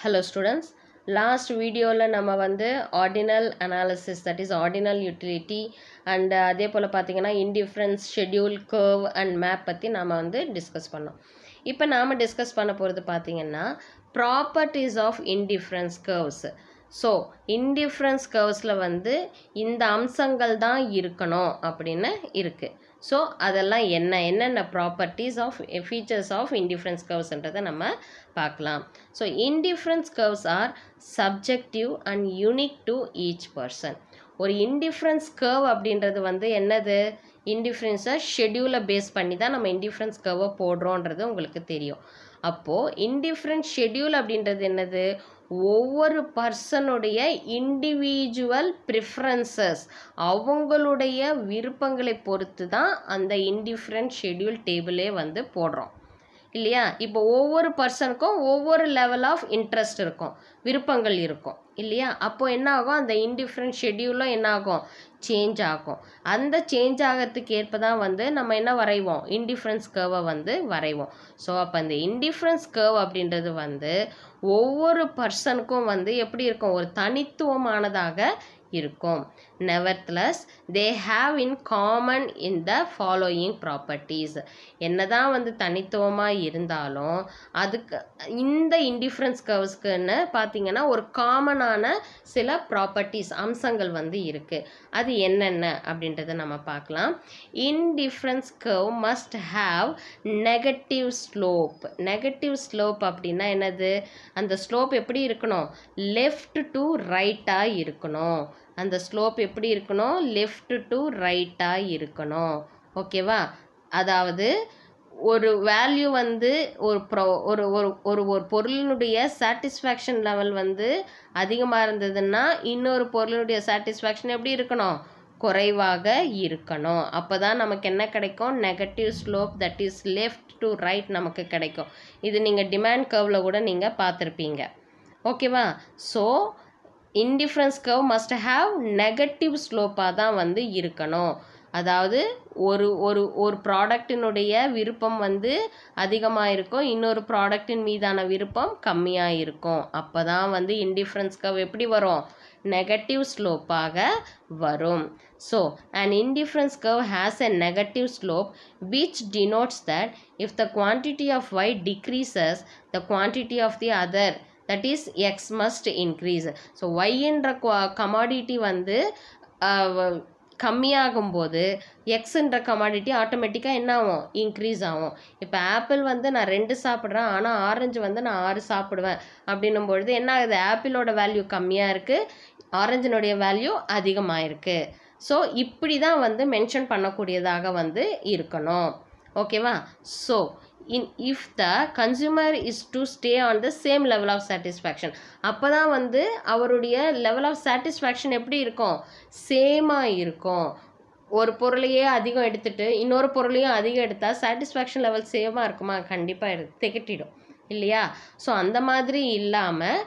Hello students last வீடியோவில் நம்ம வந்து ordinal analysis that is ordinal utility and அதே போல் பார்த்தீங்கன்னா indifference schedule curve and map பற்றி நாம் வந்து டிஸ்கஸ் பண்ணோம். இப்போ நாம் டிஸ்கஸ் பண்ண போகிறது பார்த்திங்கன்னா properties of indifference curves so indifference கர்வ்ஸில் வந்து இந்த அம்சங்கள் தான் இருக்கணும் அப்படின்னு இருக்குது ஸோ அதெல்லாம் என்ன என்னென்ன properties of features of indifference கர்வ்ஸ்ன்றதை நம்ம பார்க்கலாம். So indifference curves are subjective and unique to each person ஒரு இன்டிஃப்ரென்ஸ் கர்வ் அப்படின்றது வந்து என்னது? இன்டிஃப்ரென்ஸை ஷெட்யூலை பேஸ் பண்ணி தான் நம்ம இன்டிஃப்ரென்ஸ் கர்வை போடுறோன்றது உங்களுக்கு தெரியும். அப்போது இன்டிஃப்ரென்ஸ் ஷெட்யூல் அப்படின்றது என்னது? ஒவ்வொரு பர்சனுடைய இண்டிவிஜுவல் ப்ரிஃபரன்சஸ் அவங்களுடைய விருப்பங்களை பொறுத்து தான் அந்த இன்டிஃப்ரெண்ட் ஷெட்யூல் டேபிளே வந்து போடுறோம். இல்லையா? இப்போ ஒவ்வொரு பர்சனுக்கும் ஒவ்வொரு லெவல் ஆஃப் இன்ட்ரெஸ்ட் இருக்கும். விருப்பங்கள் இருக்கும். இல்லையா? அப்போது என்ன ஆகும்? அந்த இன்டிஃப்ரெண்ட் ஷெட்யூலும் என்ன ஆகும்? சேஞ்ச் ஆகும். அந்த சேஞ்ச் ஆகிறதுக்கு ஏற்ப தான் வந்து நம்ம என்ன வரைவோம்? இன்டிஃப்ரென்ஸ் கர்வை வந்து வரைவோம். ஸோ அப்போ அந்த இன்டிஃப்ரென்ஸ் கேர்வ் அப்படின்றது வந்து ஒவ்வொரு பர்சனுக்கும் வந்து எப்படி இருக்கும்? ஒரு தனித்துவமானதாக இருக்கும். Nevertheless they have in common in the following properties என்னதான் வந்து தனித்துவமாக இருந்தாலும் அதுக்கு இந்த இன்டிஃப்ரென்ஸ் கர்வ்ஸ்க்குன்னு பார்த்தீங்கன்னா ஒரு காமனான சில ப்ராப்பர்ட்டிஸ் அம்சங்கள் வந்து இருக்குது அது என்னென்ன அப்படின்றத நம்ம பார்க்கலாம். Indifference curve must have negative slope negative slope அப்படின்னா என்னது? அந்த ஸ்லோப் எப்படி இருக்கணும்? லெஃப்ட் டு ரைட்டாக இருக்கணும். அந்த ஸ்லோப் எப்படி இருக்கணும்? லெஃப்ட் டு ரைட்டாக இருக்கணும். ஓகேவா அதாவது ஒரு வேல்யூ வந்து ஒரு ப்ரோ ஒரு ஒரு ஒரு ஒரு பொருளினுடைய சாட்டிஸ்ஃபேக்ஷன் லெவல் வந்து அதிகமாக இருந்ததுன்னா இன்னொரு பொருளினுடைய சாட்டிஸ்ஃபேக்ஷன் எப்படி இருக்கணும்? குறைவாக இருக்கணும். அப்போ தான் நமக்கு என்ன கிடைக்கும்? Negative slope that is left to right நமக்கு கிடைக்கும். இது நீங்கள் டிமாண்ட் கர்வில் கூட நீங்கள் பார்த்துருப்பீங்க. ஓகேவா so indifference curve must have negative ஸ்லோப்பாக தான் வந்து இருக்கணும். அதாவது ஒரு ஒரு ஒரு ப்ராடக்டினுடைய விருப்பம் வந்து அதிகமாக இருக்கும் இன்னொரு ப்ராடக்டின் மீதான விருப்பம் கம்மியாக இருக்கும். அப்போ தான் வந்து இன்டிஃப்ரென்ஸ் கர்வ் எப்படி வரும்? நெகட்டிவ் ஸ்லோப்பாக வரும். So and indifference curve has a negative slope which denotes that if the quantity of Y decreases the quantity of the other that is X must increase so ஒய்ன்ற commodity வந்து கம்மியாகும்போது எக்ஸுன்ற commodity ஆட்டோமேட்டிக்காக என்ன ஆகும்? Increase ஆகும். இப்போ apple வந்து நான் ரெண்டு சாப்பிட்றேன் ஆனால் ஆரஞ்சு வந்து நான் ஆறு சாப்பிடுவேன். அப்படின்னும் பொழுது என்ன ஆகுது? ஆப்பிளோட வேல்யூ கம்மியாக இருக்குது ஆரஞ்சினுடைய வேல்யூ அதிகமாக இருக்குது ஸோ இப்படி தான் வந்து மென்ஷன் பண்ணக்கூடியதாக வந்து இருக்கணும். ஓகேவா so in if the consumer is to stay on the same level of satisfaction அப்போ தான் வந்து அவருடைய லெவல் ஆஃப் சாட்டிஸ்ஃபேக்ஷன் எப்படி இருக்கும்? சேமாக இருக்கும். ஒரு பொருளையே அதிகம் எடுத்துட்டு இன்னொரு பொருளையும் அதிகம் எடுத்தால் சாட்டிஸ்ஃபேக்ஷன் லெவல் சேமாக இருக்குமா? கண்டிப்பாக எடு திகட்டிடும். இல்லையா? ஸோ அந்த மாதிரி இல்லாமல்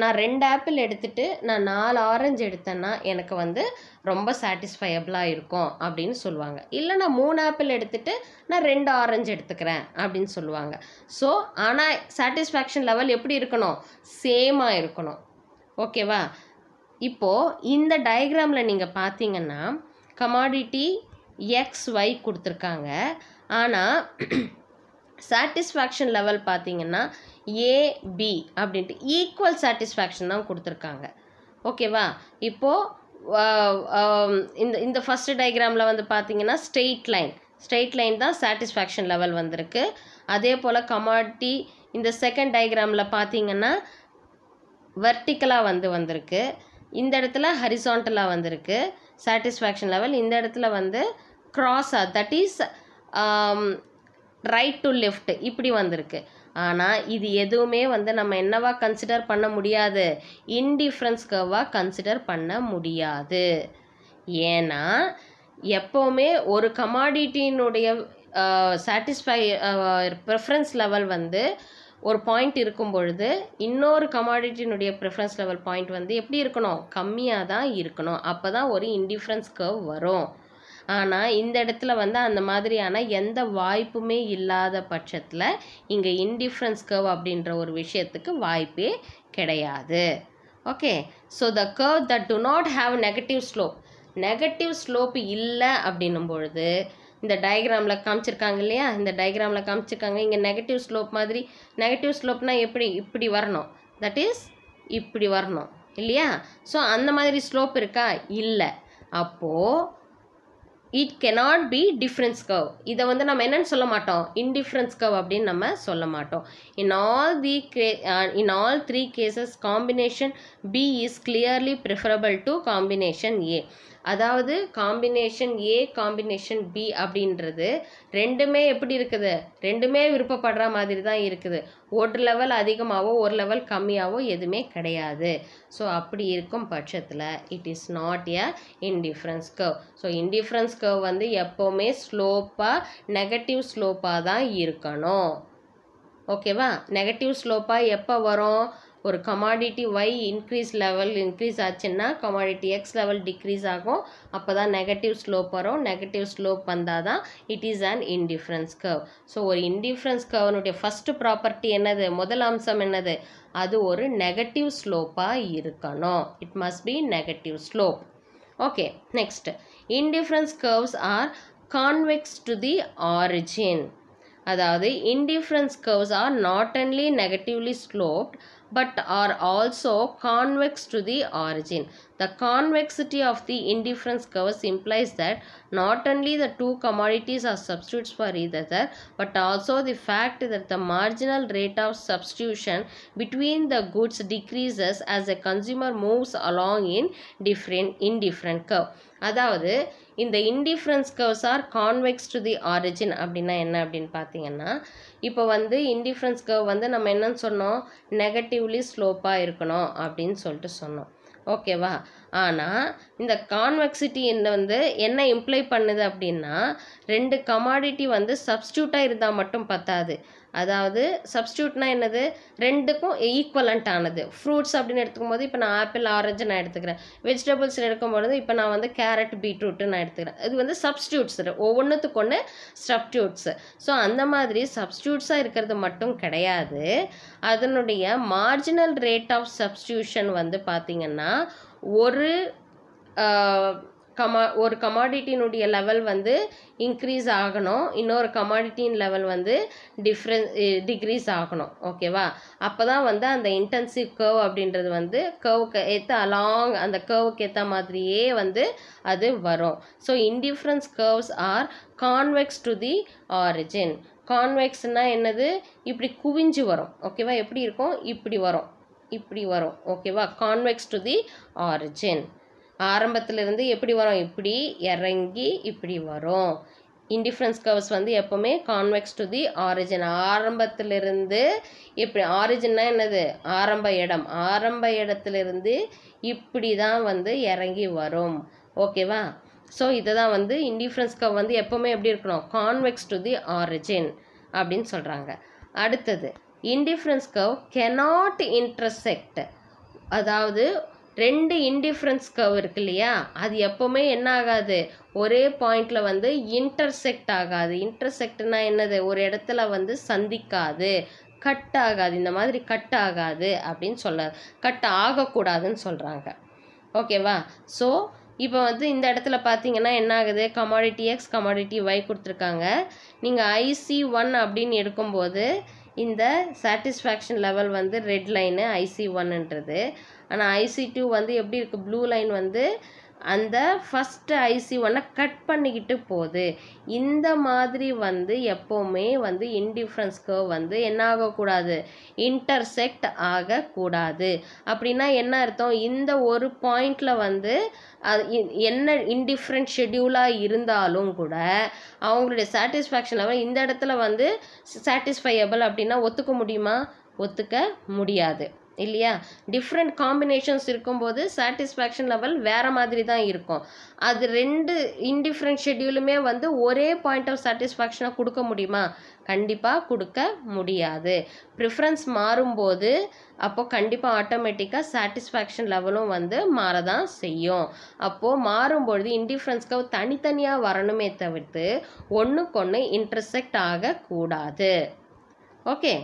நான் ரெண்டு ஆப்பிள் எடுத்துட்டு நான் நாலு ஆரஞ்சு எடுத்தேன்னா எனக்கு வந்து ரொம்ப சாட்டிஸ்ஃபையபிளாக இருக்கும் அப்படின்னு சொல்லுவாங்க. இல்லை நான் மூணு ஆப்பிள் எடுத்துட்டு நான் ரெண்டு ஆரஞ்சு எடுத்துக்கிறேன் அப்படின்னு சொல்லுவாங்க. ஸோ ஆனால் சாட்டிஸ்ஃபேக்ஷன் லெவல் எப்படி இருக்கணும்? சேமாக இருக்கணும். ஓகேவா இப்போது இந்த டயக்ராமில் நீங்கள் பார்த்தீங்கன்னா கமாடிட்டி எக்ஸ் ஒய் கொடுத்துருக்காங்க. ஆனால் சாட்டிஸ்ஃபேக்ஷன் லெவல் பார்த்தீங்கன்னா ஏபி அப்படின்ட்டு ஈக்குவல் சாட்டிஸ்ஃபேக்ஷன் தான் கொடுத்துருக்காங்க. ஓகேவா? இப்போது இந்த இந்த ஃபஸ்ட்டு டயக்ராமில் வந்து பார்த்தீங்கன்னா ஸ்ட்ரெயிட் லைன் ஸ்ட்ரெயிட் லைன் தான் சாட்டிஸ்ஃபேக்ஷன் லெவல் வந்திருக்கு. அதே போல் கமாட்டி இந்த செகண்ட் டயக்ராமில் பார்த்தீங்கன்னா வெர்டிக்கலாக வந்து வந்திருக்கு. இந்த இடத்துல ஹரிசாண்டலாக வந்திருக்கு. சாட்டிஸ்ஃபேக்ஷன் லெவல் இந்த இடத்துல வந்து க்ராஸாக that is right to left இப்படி வந்திருக்கு. ஆனால் இது எதுவுமே வந்து நம்ம என்னவா கன்சிடர் பண்ண முடியாது? இன்டிஃப்ரென்ஸ் கர்வாக கன்சிடர் பண்ண முடியாது. ஏன்னா எப்போவுமே ஒரு கமாடிட்டியினுடைய சாட்டிஸ்ஃபை ப்ரிஃபரன்ஸ் லெவல் வந்து ஒரு பாயிண்ட் இருக்கும் பொழுது இன்னொரு கமாடிட்டினுடைய ப்ரிஃபரன்ஸ் லெவல் பாயிண்ட் வந்து எப்படி இருக்கணும்? கம்மியாக தான் இருக்கணும். அப்போ தான் ஒரு இன்டிஃப்ரென்ஸ் கர்வ் வரும். ஆனால் இந்த இடத்துல வந்து அந்த மாதிரியான எந்த வாய்ப்புமே இல்லாத பட்சத்தில் இங்கே இன்டிஃப்ரென்ஸ் கர்வ் அப்படின்ற ஒரு விஷயத்துக்கு வாய்ப்பே கிடையாது. Okay so the curve that do not have negative slope negative slope இல்லை அப்படின்னும் பொழுது இந்த டயக்ராமில் காமிச்சிருக்காங்க இல்லையா? இந்த டயக்ராமில் காமிச்சிருக்காங்க இங்கே நெகட்டிவ் ஸ்லோப் மாதிரி. நெகட்டிவ் ஸ்லோப்னால் எப்படி? இப்படி வரணும். தட் இஸ் இப்படி வரணும். இல்லையா? ஸோ அந்த மாதிரி ஸ்லோப் இருக்கா? இல்லை. அப்போது it cannot be difference curve இதை வந்து நம்ம என்னன்னு சொல்ல மாட்டோம். இன்டிஃப்ரென்ஸ் கர்வ் அப்படின்னு நம்ம சொல்ல மாட்டோம். In all the K in all three cases combination B is clearly preferable to combination A அதாவது காம்பினேஷன் ஏ காம்பினேஷன் பி அப்படின்றது ரெண்டுமே எப்படி இருக்குது? ரெண்டுமே விருப்பப்படுற மாதிரி தான் இருக்குது. ஒரு லெவல் அதிகமாகவோ ஒரு லெவல் கம்மியாகவோ எதுவுமே கிடையாது. ஸோ அப்படி இருக்கும் பட்சத்தில் it is not a indifference curve so indifference curve வந்து எப்போவுமே ஸ்லோப்பாக நெகட்டிவ் ஸ்லோப்பாக தான் இருக்கணும். ஓகேவா நெகட்டிவ் ஸ்லோப்பாக எப்போ வரும்? ஒரு commodity Y increase level increase ஆச்சுன்னா கமாடிட்டி எக்ஸ் லெவல் டிக்ரீஸ் ஆகும். அப்போ தான் நெகட்டிவ் ஸ்லோப் வரும். நெகட்டிவ் ஸ்லோப் வந்தால் தான் it is an indifference curve so ஒரு இன்டிஃப்ரென்ஸ் கர்வனுடைய ஃபஸ்ட்டு ப்ராப்பர்ட்டி என்னது? முதல் அம்சம் என்னது? அது ஒரு நெகட்டிவ் ஸ்லோப்பாக இருக்கணும். It must be negative slope okay next indifference curves are convex to the origin அதாவது indifference curves are not only negatively sloped but are also convex to the origin. The convexity of the indifference curves implies that not only the two commodities are substitutes for each other, but also the fact that the marginal rate of substitution between the goods decreases as the consumer moves along in different indifferent curve. அதாவது இந்த indifference curves are convex to the origin அப்படின்னா என்ன அப்படின்னு பார்த்தீங்கன்னா இப்போ வந்து indifference curve வந்து நம்ம என்னன்னு சொன்னோம்? நெகட்டிவ்லி ஸ்லோப்பாக இருக்கணும் அப்படின்னு சொல்லிட்டு சொன்னோம். ஓகேவா ஆனால் இந்த கான்வெக்சிட்டி என்ன வந்து என்ன இம்ப்ளை பண்ணுது அப்படின்னா ரெண்டு கமாடிட்டி வந்து சப்ஸ்டியூட்டாக இருந்தால் மட்டும் பத்தாது. அதாவது சப்ஸ்டியூட்னா என்னது? ரெண்டுக்கும் ஈக்குவலண்ட் ஆனது ஃப்ரூட்ஸ் அப்படின்னு எடுத்துக்கும் போது இப்போ நான் ஆப்பிள் ஆரஞ்சு நான் எடுத்துக்கிறேன். வெஜிடபிள்ஸ் எடுக்கும்பொழுது இப்போ நான் வந்து கேரட் பீட்ரூட்டு நான் எடுத்துக்கிறேன். இது வந்து சப்ஸ்டியூட்ஸ் ஒவ்வொன்றுத்துக்கு ஒன்று சப்ஸ்டியூட்ஸு ஸோ அந்த மாதிரி சப்ஸ்டியூட்ஸாக இருக்கிறது மட்டும் கிடையாது. அதனுடைய மார்ஜினல் ரேட் ஆஃப் சப்ஸ்டியூஷன் வந்து பார்த்திங்கன்னா ஒரு கமா ஒரு கமாடிட்டினுடைய லெவல் வந்து இன்க்ரீஸ் ஆகணும். இன்னொரு கமாடிட்டின் லெவல் வந்து டிஃப்ரென்ஸ் டிக்ரீஸ் ஆகணும். ஓகேவா அப்போ தான் வந்து அந்த இன்டென்சிவ் கர்வ் அப்படின்றது வந்து கர்வுக்கு ஏற்ற அலாங் அந்த கர்வுக்கு ஏற்ற மாதிரியே வந்து அது வரும். So indifference curves are convex to the origin கான்வெக்ஸ்னால் என்னது? இப்படி குவிஞ்சு வரும். ஓகேவா எப்படி இருக்கும்? இப்படி வரும். இப்படி வரும். ஓகேவா கான்வெக்ஸ் டு தி ஆரிஜின் ஆரம்பத்திலிருந்து எப்படி வரும்? இப்படி இறங்கி இப்படி வரும். இன்டிஃப்ரென்ஸ் கர்வ்ஸ் வந்து எப்போவுமே கான்வெக்ஸ் டு தி ஆரிஜின் ஆரம்பத்திலிருந்து இப்படி ஆரிஜின்னா என்னது? ஆரம்ப இடம். ஆரம்ப இடத்துலேருந்து இப்படி தான் வந்து இறங்கி வரும். ஓகேவா ஸோ இதை தான் வந்து இன்டிஃப்ரென்ஸ் கவ் வந்து எப்போவுமே எப்படி இருக்கணும்? கான்வெக்ஸ் டு தி ஆரிஜின் அப்படின்னு சொல்கிறாங்க அடுத்தது இன்டிஃப்ரென்ஸ் கவ் கெனாட் இன்டர்செக்ட் அதாவது ரெண்டு இன்டிஃப்ரென்ஸ் கர்வ் இருக்கு இல்லையா? அது எப்போவுமே என்ன ஆகாது? ஒரே பாயிண்டில் வந்து இன்டர்செக்ட் ஆகாது. இன்டர்செக்ட்னா என்னது? ஒரு இடத்துல வந்து சந்திக்காது. கட் ஆகாது. இந்த மாதிரி கட் ஆகாது அப்படின்னு சொல்ல கட் ஆகக்கூடாதுன்னு சொல்கிறாங்க ஓகேவா ஸோ இப்போ வந்து இந்த இடத்துல பார்த்தீங்கன்னா என்ன ஆகுது? கமாடிட்டி எக்ஸ் கமாடிட்டி ஒய் கொடுத்துருக்காங்க. நீங்கள் ஐசி ஒன் அப்படின்னு எடுக்கும்போது இந்த சாட்டிஸ்ஃபேக்ஷன் லெவல் வந்து ரெட் லைனு ஐசி ஒன்னுன்றது ஆனால் ஐசி டூ வந்து எப்படி இருக்குது ப்ளூ லைன் வந்து அந்த ஃபஸ்ட்டு ஐசி ஒன்றை கட் பண்ணிக்கிட்டு போகுது. இந்த மாதிரி வந்து எப்போவுமே வந்து இன்டிஃப்ரென்ஸ் கர்வ் வந்து என்ன ஆகக்கூடாது? இன்டர்செக்ட் ஆகக்கூடாது. அப்படின்னா என்ன அர்த்தம்? இந்த ஒரு பாயிண்டில் வந்து அது என்ன இன்டிஃப்ரெண்ட் ஷெட்யூலாக இருந்தாலும் கூட அவங்களுடைய சாட்டிஸ்ஃபேக்ஷன் லெவல் இந்த இடத்துல வந்து சாட்டிஸ்ஃபையபிள் அப்படின்னா ஒத்துக்க முடியுமா? ஒத்துக்க முடியாது. இல்லையா? டிஃப்ரெண்ட் காம்பினேஷன்ஸ் இருக்கும்போது சாட்டிஸ்ஃபேக்ஷன் லெவல் வேறு மாதிரி தான் இருக்கும். அது ரெண்டு இன்டிஃப்ரெண்ட் ஷெட்யூலுமே வந்து ஒரே பாயிண்ட் ஆஃப் சாட்டிஸ்ஃபேக்ஷனாக கொடுக்க முடியுமா? கண்டிப்பாக கொடுக்க முடியாது. ப்ரிஃபரன்ஸ் மாறும்போது அப்போ கண்டிப்பாக ஆட்டோமேட்டிக்காக சாட்டிஸ்ஃபேக்ஷன் லெவலும் வந்து மாறதான் செய்யும். அப்போது மாறும்பொழுது இன்டிஃப்ரென்ஸ்க்கு தனித்தனியாக வரணுமே தவிர்த்து ஒன்றுக்கொன்று இன்டர்செக்ட் ஆகக்கூடாது. ஓகே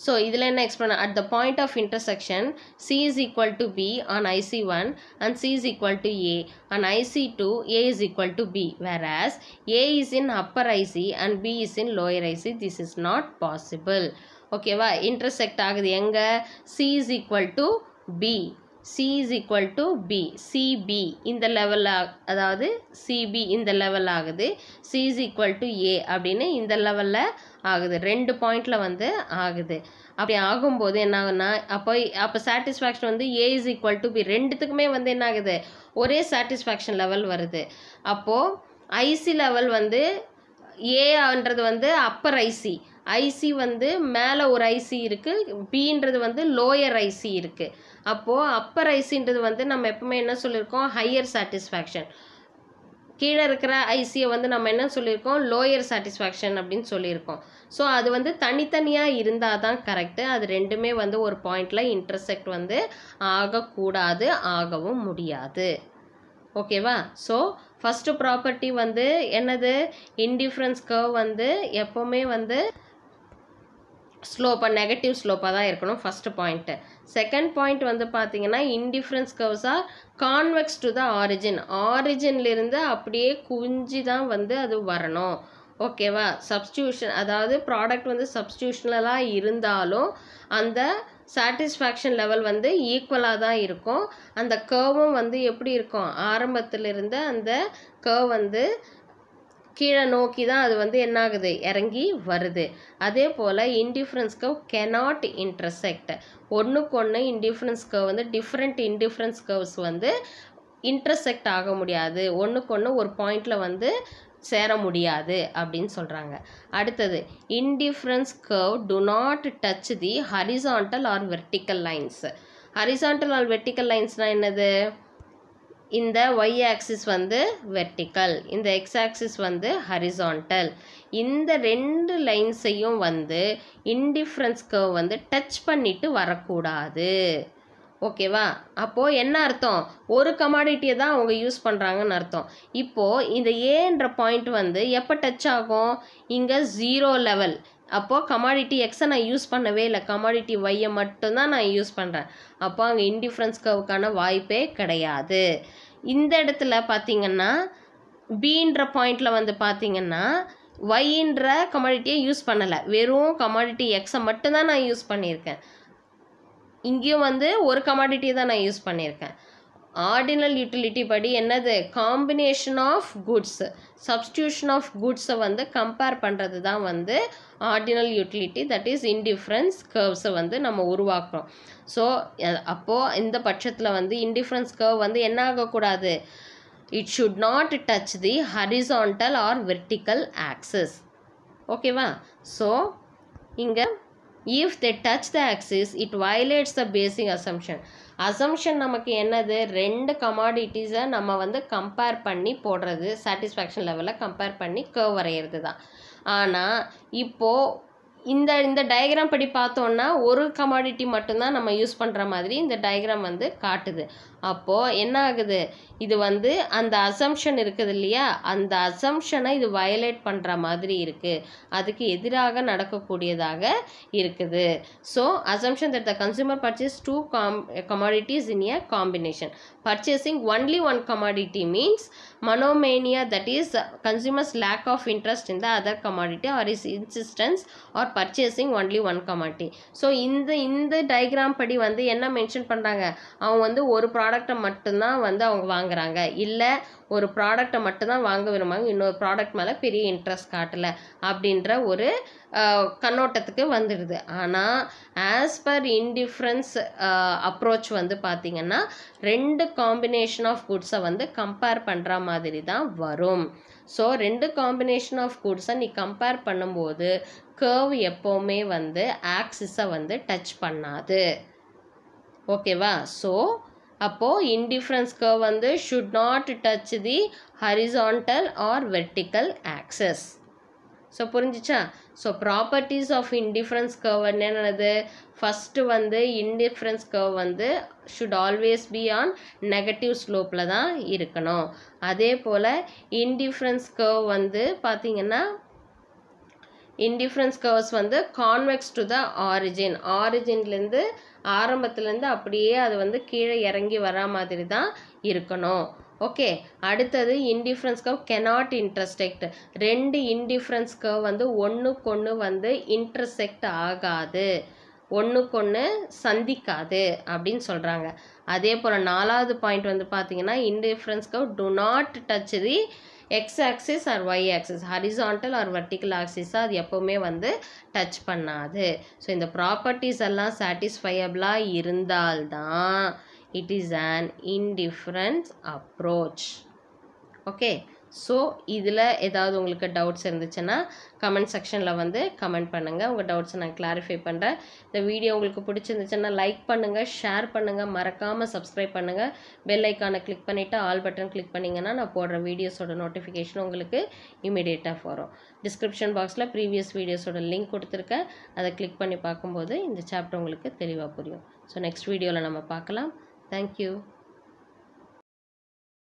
ஸோ இதில் என்ன explain at the point of intersection C is equal to B on IC one and C is equal to A and IC two A is equal to B whereas A is in upper IC and B is in lower IC this is not possible ஓகேவா intersect ஆகுது எங்கே? C is equal to B C is equal to B CB இந்த லெவலில் அதாவது CB இந்த level ஆகுது. C is equal to A அப்படின்னு இந்த லெவலில் ஆகுது. ரெண்டு பாயிண்டில் வந்து ஆகுது. அப்படி ஆகும்போது என்ன ஆகுனா அப்போ அப்போ சாட்டிஸ்ஃபேக்ஷன் வந்து A is equal to B ரெண்டுத்துக்குமே வந்து என்ன ஆகுது ஒரே சாட்டிஸ்ஃபேக்ஷன் லெவல் வருது. அப்போது ஐசி லெவல் வந்து ஏன்றது வந்து அப்பர் ஐசி ஐசி வந்து மேலே ஒரு ஐசி இருக்குது பின்றது வந்து லோயர் ஐசி இருக்குது அப்போது அப்பர் ஐசின்றது வந்து நம்ம எப்பவுமே என்ன சொல்லியிருக்கோம்? ஹையர் சாட்டிஸ்ஃபேக்ஷன் கீழே இருக்கிற ஐசியை வந்து நம்ம என்ன சொல்லியிருக்கோம்? லோயர் சாட்டிஸ்ஃபேக்ஷன் அப்படின்னு சொல்லியிருக்கோம். ஸோ அது வந்து தனித்தனியாக இருந்தால் தான் கரெக்டு அது ரெண்டுமே வந்து ஒரு பாயிண்டில் இன்டர்செக்ட் வந்து ஆகக்கூடாது ஆகவும் முடியாது. ஓகேவா ஸோ ஃபஸ்ட்டு ப்ராப்பர்ட்டி வந்து என்னது? இன்டிஃப்ரென்ஸ் கர்வ் வந்து எப்போவுமே வந்து ஸ்லோப்பாக நெகட்டிவ் ஸ்லோப்பாக தான் இருக்கணும் ஃபஸ்ட்டு பாயிண்ட்டு செகண்ட் பாயிண்ட் வந்து பார்த்தீங்கன்னா indifference curves are convex to the origin ஆரிஜின்லேருந்து அப்படியே குவிஞ்சி தான் வந்து அது வரணும். ஓகேவா சப்ஸ்டியூஷன் அதாவது ப்ராடக்ட் வந்து சப்ஸ்டியூஷனலாக இருந்தாலும் அந்த சாட்டிஸ்ஃபேக்ஷன் லெவல் வந்து ஈக்குவலாக தான் இருக்கும். அந்த கர்வும் வந்து எப்படி இருக்கும்? ஆரம்பத்திலிருந்து அந்த கர்வ் வந்து கீழே நோக்கி தான் அது வந்து என்ன ஆகுது இறங்கி வருது. அதே போல் இன்டிஃப்ரென்ஸ் கவ் கெனாட் இன்டர்செக்ட் ஒன்றுக்கு ஒன்று இன்டிஃப்ரென்ஸ் கவ் வந்து டிஃப்ரெண்ட் இன்டிஃப்ரென்ஸ் கர்வ்ஸ் வந்து இன்டர்செக்ட் ஆக முடியாது. ஒன்றுக்கு ஒன்று ஒரு பாயிண்டில் வந்து சேர முடியாது அப்படின்னு சொல்கிறாங்க அடுத்தது indifference curve do not touch the horizontal or vertical lines horizontal or vertical லைன்ஸ்னால் என்னது? இந்த ஒய் ஆக்சிஸ் வந்து வெர்டிக்கல் இந்த எக்ஸ் ஆக்சிஸ் வந்து ஹரிசான்டல் இந்த ரெண்டு லைன்ஸையும் வந்து இன்டிஃப்ரென்ஸ் கர்வ் வந்து டச் பண்ணிட்டு வரக்கூடாது. ஓகேவா அப்போது என்ன அர்த்தம்? ஒரு கமாடிட்டியை தான் அவங்க யூஸ் பண்ணுறாங்கன்னு அர்த்தம். இப்போது இந்த ஏன்ற பாயிண்ட் வந்து எப்போ டச் ஆகும்? இங்கே ஜீரோ லெவல் அப்போது கமாடிட்டி எக்ஸை நான் யூஸ் பண்ணவே இல்லை. கமாடிட்டி ஒய்யை மட்டும்தான் நான் யூஸ் பண்ணுறேன் அப்போ அங்கே இன்டிஃப்ரென்ஸ் கவுக்கான வாய்ப்பே கிடையாது. இந்த இடத்துல பார்த்திங்கன்னா பீன்ற பாயிண்டில் வந்து பார்த்திங்கன்னா ஒய்ன்ற கமாடிட்டியை யூஸ் பண்ணலை. வெறும் கமாடிட்டி எக்ஸை மட்டும்தான் நான் யூஸ் பண்ணியிருக்கேன். இங்கேயும் வந்து ஒரு கமாடிட்டி தான் நான் யூஸ் பண்ணியிருக்கேன். ஆர்டினல் யூட்டிலிட்டி படி என்னது? Combination of goods. Substitution of குட்ஸை வந்து கம்பேர் பண்ணுறது தான் வந்து ordinal utility. That is indifference கர்வ்ஸை வந்து நம்ம உருவாக்குறோம். ஸோ அப்போது இந்த பட்சத்தில் வந்து இன்டிஃப்ரென்ஸ் கர்வ் வந்து என்ன ஆகக்கூடாது? It should not touch the horizontal or vertical axes ஓகேவா? ஸோ இங்கே if they touch the axis it violates the basic assumption assumption நமக்கு என்னது? ரெண்டு கமாடிட்டிஸை நம்ம வந்து கம்பேர் பண்ணி போடுறது சாட்டிஸ்ஃபேக்ஷன் லெவலில் கம்பேர் பண்ணி கர்வ் வரைகிறது தான் ஆனால் இப்போது இந்த இந்த டயக்ராம் படி பார்த்தோன்னா ஒரு கமாடிட்டி மட்டும்தான் நம்ம யூஸ் பண்ணுற மாதிரி இந்த டயக்ராம் வந்து காட்டுது. அப்போது என்ன ஆகுது? இது வந்து அந்த அசம்ஷன் இருக்குது இல்லையா? அந்த அசம்ஷனை இது வயலேட் பண்ணுற மாதிரி இருக்குது அதுக்கு எதிராக நடக்கக்கூடியதாக இருக்குது. So assumption that the consumer purchase two com commodities in a combination purchasing only one commodity means monomania that is consumers lack of interest in the other commodity or is insistence or purchasing only one commodity so இந்த இந்த diagram படி வந்து என்ன mention பண்ணுறாங்க அவங்க வந்து ஒரு ப்ரா மட்டும்தான் வந்து அவங்க வாங்குறாங்க. இல்லை ஒரு ப்ராடக்டை மட்டும்தான் வாங்க விரும்புகிறாங்க இன்னொரு ப்ராடக்ட் மேலே பெரிய இன்ட்ரெஸ்ட் காட்டலை அப்படின்ற ஒரு கண்ணோட்டத்துக்கு வந்துடுது. ஆனால் ஆஸ் பர் இன்டிஃப்ரென்ஸ் அப்ரோச் வந்து பார்த்திங்கன்னா ரெண்டு காம்பினேஷன் ஆஃப் குட்ஸை வந்து கம்பேர் பண்ணுற மாதிரி தான் வரும். ஸோ ரெண்டு காம்பினேஷன் ஆஃப் குட்ஸை நீ கம்பேர் பண்ணும்போது கேர்வ் எப்போவுமே வந்து ஆக்சிஸை வந்து டச் பண்ணாது. ஓகேவா ஸோ அப்போது இன்டிஃப்ரென்ஸ் கர்வ் வந்து should not touch the horizontal or vertical axes so புரிஞ்சிச்சா? So properties of indifference curve என்னென்னது first வந்து இன்டிஃப்ரென்ஸ் கர்வ் வந்து should always be on negative ஸ்லோப்பில் தான் இருக்கணும். அதே போல் இன்டிஃப்ரென்ஸ் கர்வ் வந்து பார்த்திங்கன்னா இன்டிஃப்ரென்ஸ் கர்வ்ஸ் வந்து கான்வெக்ஸ் டு த ஆரிஜின் ஆரிஜின்லேருந்து ஆரம்பத்துலேருந்து அப்படியே அது வந்து கீழே இறங்கி வரா மாதிரி தான் இருக்கணும். ஓகே. அடுத்தது இன்டிஃப்ரென்ஸ் கவ் கெனாட் இன்டர்செக்ட் ரெண்டு இன்டிஃப்ரென்ஸ் கவ் வந்து ஒன்றுக்கொன்று வந்து இன்டர்செக்ட் ஆகாது. ஒன்றுக்கொன்று சந்திக்காது அப்படின்னு சொல்கிறாங்க அதே போல் நாலாவது பாயிண்ட் வந்து பார்த்தீங்கன்னா indifference curve do not touch the X axis or Y axis horizontal or vertical ஆக்சிஸாக அது எப்போவுமே வந்து டச் பண்ணாது. ஸோ இந்த ப்ராப்பர்ட்டிஸ் எல்லாம் சாட்டிஸ்ஃபையபிளாக இருந்தால்தான் it is an indifference approach okay so இதில் ஏதாவது உங்களுக்கு டவுட்ஸ் இருந்துச்சுன்னா கமெண்ட் செக்ஷனில் வந்து கமெண்ட் பண்ணுங்கள் உங்கள் டவுட்ஸை நான் கிளாரிஃபை பண்ணுறேன் இந்த வீடியோ உங்களுக்கு பிடிச்சிருந்துச்சுன்னா லைக் பண்ணுங்கள் ஷேர் பண்ணுங்கள் மறக்காமல் சப்ஸ்கிரைப் பண்ணுங்கள் பெல் ஐக்கானை கிளிக் பண்ணிவிட்டு ஆல் பட்டன் கிளிக் பண்ணிங்கன்னா நான் போடுற வீடியோஸோட நோட்டிஃபிகேஷன் உங்களுக்கு இமீடியட்டாக வரும். டிஸ்கிரிப்ஷன் பாக்ஸில் ப்ரீவியஸ் வீடியோஸோட லிங்க் கொடுத்துருக்கேன். அதை கிளிக் பண்ணி பார்க்கும்போது இந்த சாப்டர் உங்களுக்கு தெளிவாக புரியும். ஸோ நெக்ஸ்ட் வீடியோவில் நம்ம பார்க்கலாம். தேங்க்யூ